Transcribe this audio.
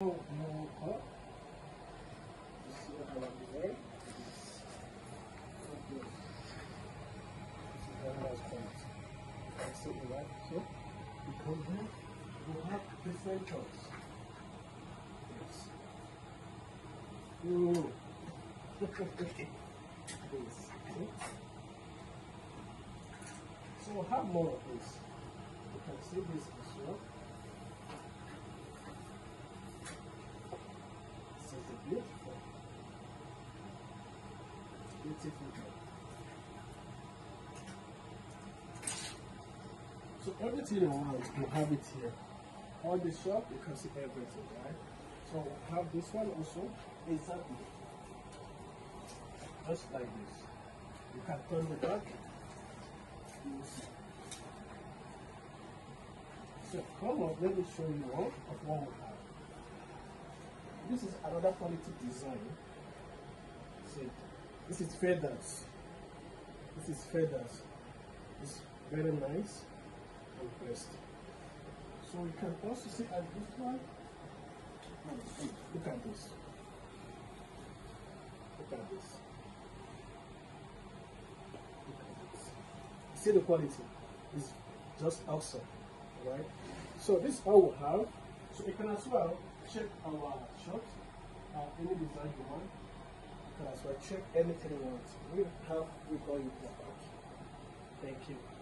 So, have more of this. You can see this as well. This is a beautiful, beautiful. So everything you want, you have it here. On the shop, you can see everything, right? So we have this one also, exactly. Just like this. You can turn the back. So come on, let me show you one of what. This is another quality design. See, this is feathers. This is feathers. It's very nice and pressed. So you can also see at this one. Look at this. Look at this. Look at this. See the quality. It's just awesome. Right? So this is all we have. So you can as well check our shop, uh, any design you want. You as check anything you want. We have we call you for Thank you.